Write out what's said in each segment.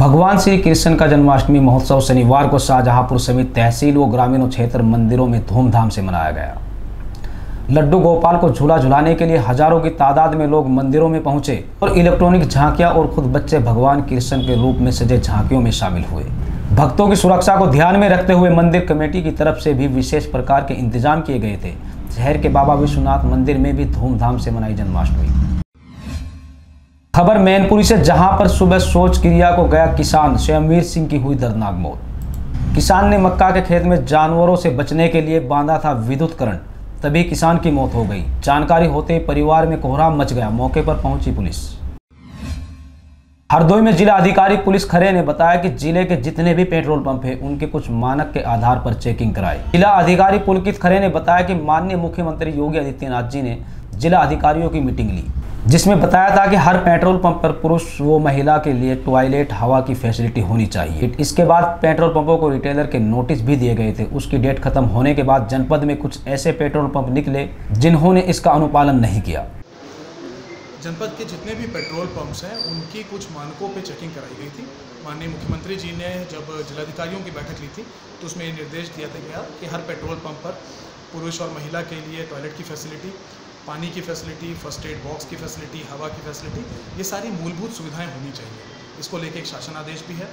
भगवान श्री कृष्ण का जन्माष्टमी महोत्सव शनिवार को शाहजहांपुर समेत तहसील व ग्रामीण क्षेत्र मंदिरों में धूमधाम से मनाया गया। लड्डू गोपाल को झूला झुलाने के लिए हज़ारों की तादाद में लोग मंदिरों में पहुँचे और इलेक्ट्रॉनिक झांकियाँ और खुद बच्चे भगवान कृष्ण के रूप में सजे झांकियों में शामिल हुए। भक्तों की सुरक्षा को ध्यान में रखते हुए मंदिर कमेटी की तरफ़ से भी विशेष प्रकार के इंतज़ाम किए गए थे। शहर के बाबा विश्वनाथ मंदिर में भी धूमधाम से मनाई जन्माष्टमी। खबर मैनपुरी से, जहाँ पर सुबह सोच क्रिया को गया किसान स्वयंवीर सिंह की हुई दर्दनाक मौत। किसान ने मक्का के खेत में जानवरों से बचने के लिए बांधा था विद्युत करंट तभी किसान की मौत हो गई। जानकारी होते ही परिवार में कोहराम मच गया। मौके पर पहुँची पुलिस। हरदोई में जिला अधिकारी पुलिस खरे ने बताया कि ज़िले के जितने भी पेट्रोल पंप हैं, उनके कुछ मानक के आधार पर चेकिंग कराई। जिला अधिकारी पुलकित खरे ने बताया कि माननीय मुख्यमंत्री योगी आदित्यनाथ जी ने जिला अधिकारियों की मीटिंग ली। जिसमें बताया था कि हर पेट्रोल पंप पर पुरुष, व महिला के लिए टॉयलेट, हवा की फैसिलिटी होनी चाहिए। इसके बाद पेट्रोल पंपों को रिटेलर के नोटिस भी दिए गए थे। उसकी डेट खत्म होने के बाद जनपद में कुछ ऐसे पेट्रोल पंप निकले जिन्होंने इसका अनुपालन नहीं किया। जनपद के जितने भी पेट्रोल पंप्स हैं, उनकी कुछ मानकों पे चेकिंग कराई गई थी। माननीय मुख्यमंत्री जी ने जब जिलाधिकारियों की बैठक ली थी तो उसमें निर्देश दिया था गया कि हर पेट्रोल पंप पर पुरुष और महिला के लिए टॉयलेट की फैसिलिटी पानी की फैसिलिटी फ़र्स्ट एड बॉक्स की फैसिलिटी हवा की फैसिलिटी ये सारी मूलभूत सुविधाएँ होनी चाहिए। इसको लेके एक शासन आदेश भी है।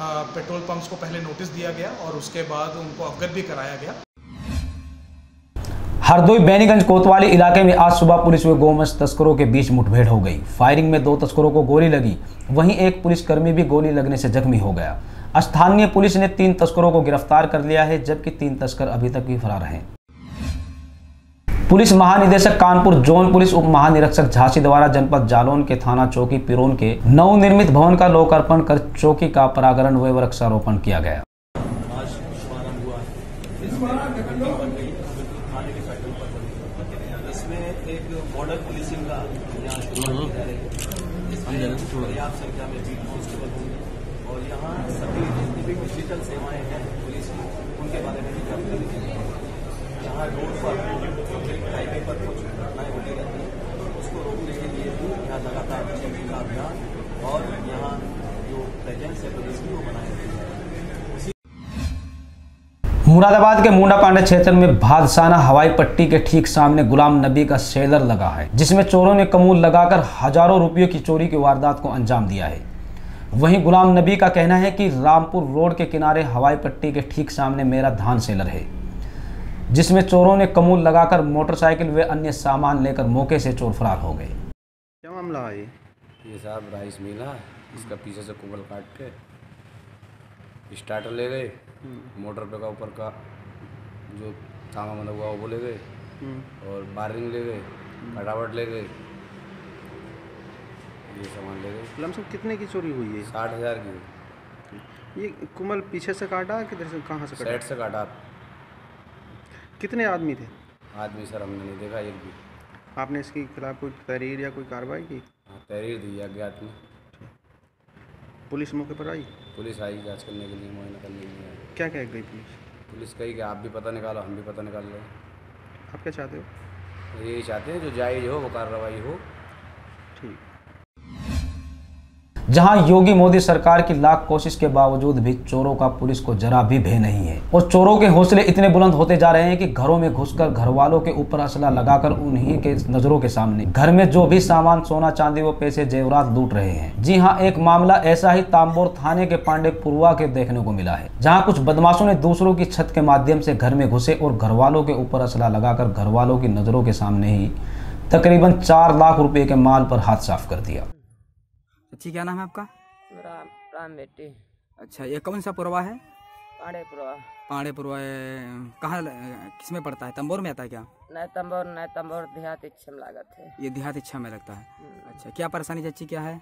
आ, पेट्रोल पंप्स को पहले नोटिस दिया गया और उसके बाद उनको अवगत भी कराया गया। हरदोई बैनीगंज कोतवाली इलाके में आज सुबह पुलिस व गोमस तस्करों के बीच मुठभेड़ हो गई। फायरिंग में दो तस्करों को गोली लगी। वहीं एक पुलिसकर्मी भी गोली लगने से जख्मी हो गया। स्थानीय पुलिस ने तीन तस्करों को गिरफ़्तार कर लिया है जबकि तीन तस्कर अभी तक भी फरार हैं। पुलिस महानिदेशक कानपुर जोन पुलिस उप महानिरीक्षक झांसी द्वारा जनपद जालौन के थाना चौकी पिरोन के नवनिर्मित भवन का लोकार्पण कर चौकी का परागरण व वृक्षारोपण किया गया। और यहाँ सभी जितनी भी डिजिटल सेवाएँ हैं, पुलिस की, उनके बारे में भी जानकारी दी यहाँ रोड पर हाईवे पर कुछ घटनाएँ रहती हैं, उसको रोकने के लिए भी यहाँ लगातार चेकिंग का अभियान और यहाँ जो प्रेजेंस है पुलिस की वो बनाई गई है। मुरादाबाद के मुंडा पांडे क्षेत्र में भादसाना हवाई पट्टी के ठीक सामने गुलाम नबी का सेलर लगा है, जिसमें चोरों ने कमूल लगाकर हज़ारों रुपयों की चोरी की वारदात को अंजाम दिया है। वहीं गुलाम नबी का कहना है कि रामपुर रोड के किनारे हवाई पट्टी के ठीक सामने मेरा धान सेलर है। जिसमें चोरों ने कमूल लगाकर मोटरसाइकिल व अन्य सामान लेकर मौके से चोर फरार हो गए। क्या मामला है ये? साहब राइस मिल है इसका पीछे से कुबल काट के स्टार्टर ले गए मोटर पे का ऊपर का जो तामा बना हुआ वो ले गए और बारिंग ले गए कटावट ले गए ये सामान ले गए। लमसम कितने की चोरी हुई है? साठ हज़ार की। ये कुमल पीछे से काटा किधर से कहाँ से काटा? साइड से काटा। कितने आदमी थे? आदमी सर हमने नहीं देखा एक भी। आपने इसके खिलाफ कोई तहरीर या कोई कार्रवाई की? हाँ, तहरीर दी अज्ञात में। पुलिस मौके पर आई? पुलिस आई जाँच करने के लिए मुआयना करने के लिए। आई क्या कह गई पुलिस? पुलिस कही कि आप भी पता निकालो हम भी पता निकाल रहे हैं आप क्या चाहते हो? यही चाहते हैं जो जायज़ हो वो कार्रवाई हो। जहाँ योगी मोदी सरकार की लाख कोशिश के बावजूद भी चोरों का पुलिस को जरा भी भय नहीं है। और चोरों के हौसले इतने बुलंद होते जा रहे हैं कि घरों में घुसकर घर वालों के ऊपर असला लगाकर उन्हीं के नज़रों के सामने। घर में जो भी सामान, सोना, चांदी व पैसे, जेवरात लूट रहे हैं। जी हाँ एक मामला ऐसा ही तांबोर थाने के पांडेपुरवा के देखने को मिला है, जहाँ कुछ बदमाशों ने दूसरों की छत के माध्यम से घर में घुसे और घर वालों के ऊपर असला लगाकर घर वालों की नज़रों के सामने ही तकरीबन चार लाख रुपए के माल पर हाथ साफ़ कर दिया। अच्छी क्या नाम है आपका? राम राम बेटी। अच्छा ये कौन सा पुरवा है? पाड़े पुरवा। कहाँ किसमें पड़ता है? तंबोर में आता है क्या? नए तंबोर नए तंबोर देहात इच्छम लागत है। ये देहात इच्छा में लगता है। अच्छा क्या परेशानी चाची क्या है?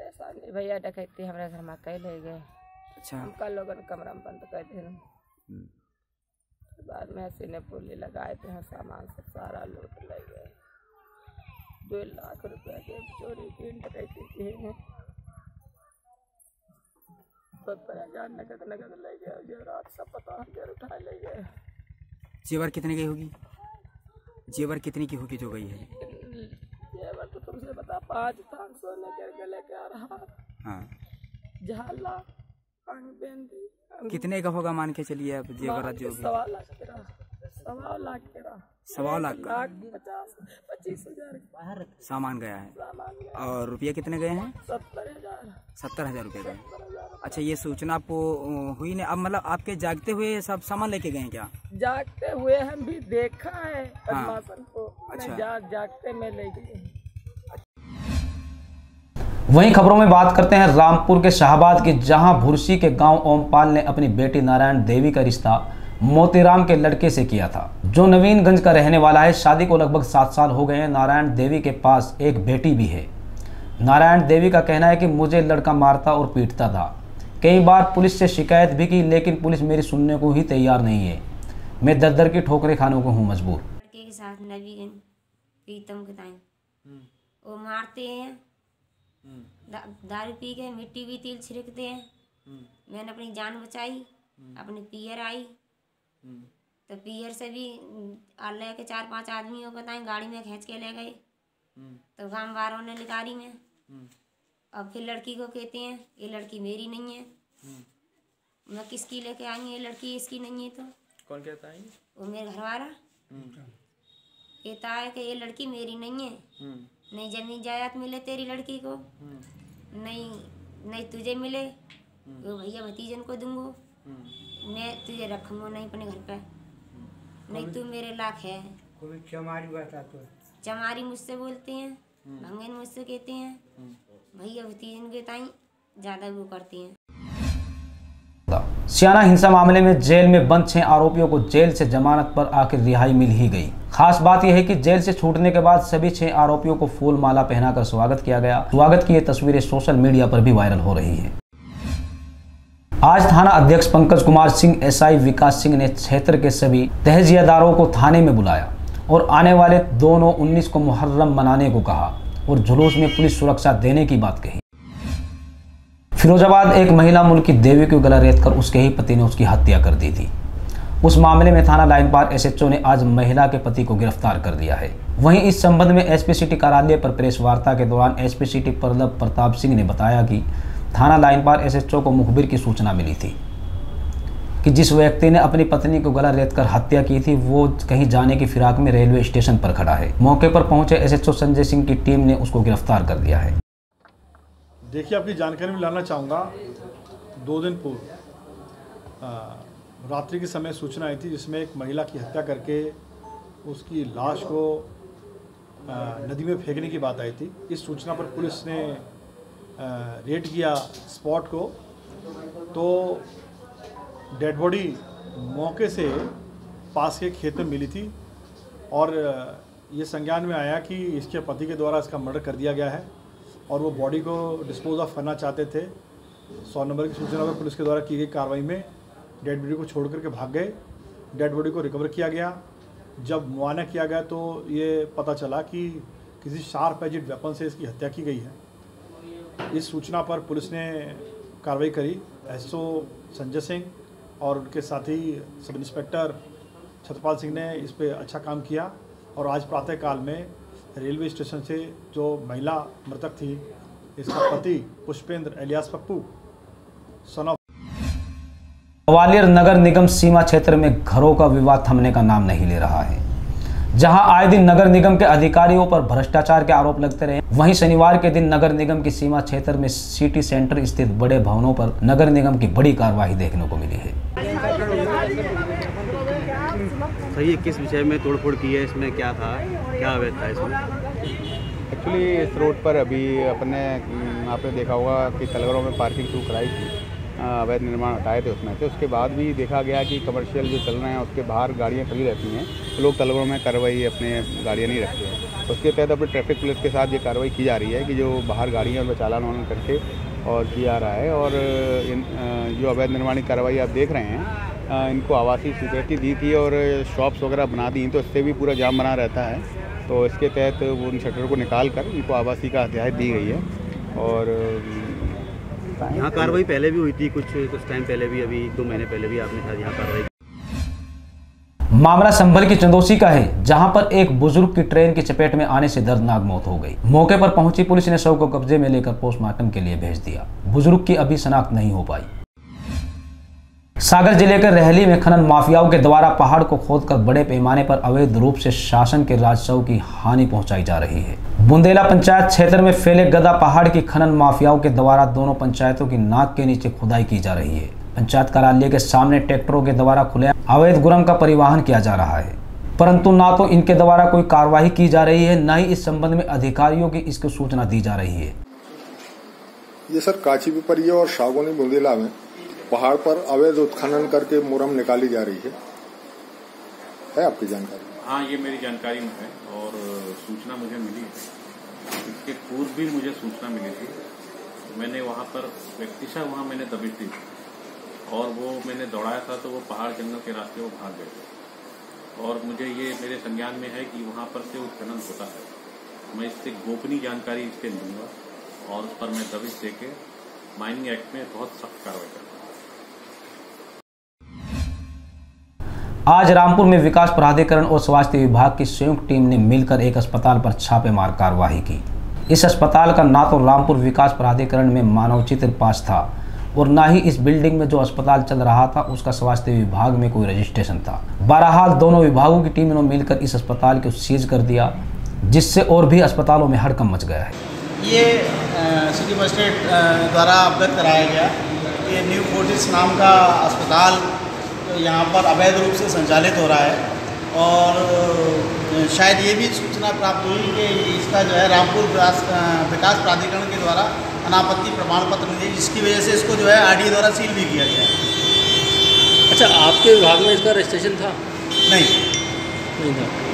नहीं भैया डकैती हमारे घर में कई ले गए अच्छा। हमका लोगन कमरा में बंद कर थे बाद में ऐसे ने पुली लगाए थे सामान सब सारा लूट ले गए। दो लाख रुपया के चोरी की डकैती की है सत्तर हज़ार नगद नगद ले गए जो रात सब पता हज़ार उठा ले गए जेवर कितने की होगी? जेवर कितनी की होगी जो गई है? जेवर तो तुमसे बता पाँच सोने के गले के आ रहा। हाँ। झाला कितने का होगा मान के चलिए अब जेवरात जो सवा लाख सवा लाख सवा लाख का। पचास पच्चीस हज़ार। सामान गया है। और रुपया कितने गए हैं? सत्तर हज़ार। सत्तर हज़ार रुपये गए। अच्छा ये सूचना आपको हुई ने अब मतलब आपके जागते हुए सब सामान लेके गए हैं क्या? जागते हुए हम भी देखा है हाँ। को अच्छा। जा, जागते में ले गई वहीं खबरों में बात करते हैं रामपुर के शाहबाद की जहाँ भुरसी के गाँव ओमपाल ने अपनी बेटी नारायण देवी का रिश्ता मोतीराम के लड़के से किया था। जो नवीनगंज का रहने वाला है शादी को लगभग सात साल हो गए हैं। नारायण देवी के पास एक बेटी भी है। नारायण देवी का कहना है कि मुझे लड़का मारता और पीटता था। कई बार पुलिस से शिकायत भी की लेकिन पुलिस मेरी सुनने को ही तैयार नहीं है। मैं दर दर की ठोकरें खाने को हूँ मजबूर। लड़के के साथ नवीगंज प्रीतम के ताई वो मारते हैं। दा, दारू पी के मिट्टी भी तिल छिड़कते हैं। मैंने अपनी जान बचाई अपनी पियर आई। तो पियर से भी आ, लेके चार पाँच आदमी को ताई गाड़ी में खींच के ले गए। तो गाँव वालों ने निकाली में। अब फिर लड़की को कहते हैं ये लड़की मेरी नहीं है। मैं किसकी लेके आई हूँ? ये लड़की इसकी नहीं है तो। कौन कहता है? वो मेरे घर वाला कहता है कि ये लड़की मेरी नहीं है। नहीं ज़मीन जायदाद मिले तेरी लड़की को। नहीं नहीं तुझे मिले। वो भैया भतीजन को दूंगो। मैं तुझे रखूँगा नहीं अपने घर पे। नहीं तू मेरे लाख है। चमारी मुझसे बोलते हैं भंगन मुझसे कहते हैं भैया भतीजन के ताई ज़्यादा वो करते हैं। सियाना हिंसा मामले में जेल में बंद छह आरोपियों को जेल से जमानत पर आखिर रिहाई मिल ही गई। खास बात यह है कि जेल से छूटने के बाद सभी छह आरोपियों को फूल माला पहनाकर स्वागत किया गया। स्वागत की ये तस्वीरें सोशल मीडिया पर भी वायरल हो रही है। आज थाना अध्यक्ष पंकज कुमार सिंह, एसआई विकास सिंह ने क्षेत्र के सभी तहजीदारों को थाने में बुलाया और आने वाले दोनों उन्नीस को मुहर्रम मनाने को कहा और जुलूस में पुलिस सुरक्षा देने की बात कही। फिरोजाबाद एक महिला मुल्क की देवी को गला रेत कर उसके ही पति ने उसकी हत्या कर दी थी। उस मामले में थाना लाइन पार एसएचओ ने आज महिला के पति को गिरफ़्तार कर दिया है। वहीं इस संबंध में एसपी सिटी कार्यालय पर प्रेस वार्ता के दौरान एसपी सिटी प्रताप सिंह ने बताया कि थाना लाइन पार एसएचओ को मुखबिर की सूचना मिली थी कि जिस व्यक्ति ने अपनी पत्नी को गला रेत कर हत्या की थी वो कहीं जाने की फिराक में रेलवे स्टेशन पर खड़ा है। मौके पर पहुँचे एसएचओ संजय सिंह की टीम ने उसको गिरफ़्तार कर दिया है। देखिए आपकी जानकारी में लाना चाहूँगा दो दिन पूर्व रात्रि के समय सूचना आई थी जिसमें एक महिला की हत्या करके उसकी लाश को आ, नदी में फेंकने की बात आई थी। इस सूचना पर पुलिस ने रेड किया स्पॉट को तो डेड बॉडी मौके से पास के खेत में मिली थी और ये संज्ञान में आया कि इसके पति के द्वारा इसका मर्डर कर दिया गया है और वो बॉडी को डिस्पोज ऑफ़ करना चाहते थे। सौ नंबर की सूचना पर पुलिस के द्वारा की गई कार्रवाई में डेड बॉडी को छोड़ करके भाग गए। डेड बॉडी को रिकवर किया गया। जब मुआयना किया गया तो ये पता चला कि किसी शार्प एजिड वेपन से इसकी हत्या की गई है। इस सूचना पर पुलिस ने कार्रवाई करी। एसओ संजय सिंह और उनके साथी सब इंस्पेक्टर छतपाल सिंह ने इस पर अच्छा काम किया और आज प्रातःकाल में रेलवे स्टेशन से जो महिला मृतक थी, इसका पति पुष्पेंद्र एलियास पप्पू सन ग्वालियर नगर निगम सीमा क्षेत्र में घरों का विवाद थमने का नाम नहीं ले रहा है। जहाँ आए दिन नगर निगम के अधिकारियों पर भ्रष्टाचार के आरोप लगते रहे वहीं शनिवार के दिन नगर निगम की सीमा क्षेत्र में सिटी सेंटर स्थित बड़े भवनों पर नगर निगम की बड़ी कार्रवाई देखने को मिली है। सर ये किस विषय में तोड़फोड़ की है? इसमें क्या था? क्या अवैध था इसमें? एक्चुअली इस रोड पर अभी अपने आपने देखा होगा कि तलगरों में पार्किंग शुरू कराई थी। अवैध निर्माण हटाए थे उसमें से। उसके बाद भी देखा गया कि कमर्शियल जो चल रहे हैं, उसके बाहर गाड़ियाँ खड़ी रहती हैं। तो लोग तलबों में कार्रवाई अपने गाड़ियाँ नहीं रखते हैं। उसके तहत अपने ट्रैफ़िक पुलिस के साथ ये कार्रवाई की जा रही है कि जो बाहर गाड़ियाँ उनका चालान वालन करके और किया रहा है। और इन जो अवैध निर्माण कार्रवाई आप देख रहे हैं इनको आवासीय स्वीकृति दी थी और शॉप्स वगैरह बना दी तो इससे भी पूरा जाम बना रहता है। तो इसके तहत वो उन शटर को निकाल कर इनको आवासीय का हदायत दी गई है। और अम, यहाँ कार्रवाई पहले भी हुई थी कुछ कुछ टाइम पहले भी अभी दो महीने पहले भी आपने शायद यहाँ कार्रवाई मामला संभल की चंदोसी का है जहाँ पर एक बुज़ुर्ग की ट्रेन की चपेट में आने से दर्दनाक मौत हो गई। मौके पर पहुँची पुलिस ने शव को कब्जे में लेकर पोस्टमार्टम के लिए भेज दिया। बुज़ुर्ग की अभी शनाख्त नहीं हो पाई। सागर ज़िले के रहली में खनन माफियाओं के द्वारा पहाड़ को खोदकर बड़े पैमाने पर अवैध रूप से शासन के राजस्व की हानि पहुंचाई जा रही है। बुंदेला पंचायत क्षेत्र में फैले गदा पहाड़ की खनन माफियाओं के द्वारा दोनों पंचायतों की नाक के नीचे खुदाई की जा रही है। पंचायत कार्यालय के सामने ट्रैक्टरों के द्वारा खुले अवैध गुरम का परिवहन किया जा रहा है। परंतु ना तो इनके द्वारा कोई कार्रवाई की जा रही है, न ही इस संबंध में अधिकारियों की इसकी सूचना दी जा रही है। ये सर काची पिपरिया और शागोनी बुंदेला में। पहाड़ पर अवैध उत्खनन करके मुरम निकाली जा रही है। है आपकी जानकारी? हाँ ये मेरी जानकारी में है और सूचना मुझे मिली इसके पूर्व भी मुझे सूचना मिली थी। मैंने वहाँ पर व्यक्तिशः वहाँ मैंने दबिश दी थी और वो मैंने दौड़ाया था तो वो पहाड़ जंगल के रास्ते वो भाग गए थे। और मुझे ये मेरे संज्ञान में है कि वहाँ पर से उत्खनन होता है। मैं इससे गोपनीय जानकारी इसके लूँगा और उस पर मैं दबिश दे माइनिंग एक्ट में बहुत सख्त कार्रवाई करूँगा। आज रामपुर में विकास प्राधिकरण और स्वास्थ्य विभाग की संयुक्त टीम ने मिलकर एक अस्पताल पर छापेमार कार्रवाई की। इस अस्पताल का ना तो रामपुर विकास प्राधिकरण में मानव चित्र पास था और ना ही इस बिल्डिंग में जो अस्पताल चल रहा था, उसका स्वास्थ्य विभाग में कोई रजिस्ट्रेशन था। बहरहाल, दोनों विभागों की टीम ने मिलकर इस अस्पताल को सीज कर दिया, जिससे और भी अस्पतालों में हड़कम मच गया है। ये सिटी मजिस्ट्रेट द्वारा अवगत कराया गया कि न्यू फोर्टिस नाम का अस्पताल यहाँ पर अवैध रूप से संचालित हो रहा है और शायद ये भी सूचना प्राप्त हुई कि इसका जो है रामपुर विकास विकास प्राधिकरण के द्वारा अनापत्ति प्रमाण पत्र मिले जिसकी वजह से इसको जो है आर द्वारा सील भी किया गया अच्छा आपके विभाग में इसका रजिस्ट्रेशन था? नहीं। नहीं था।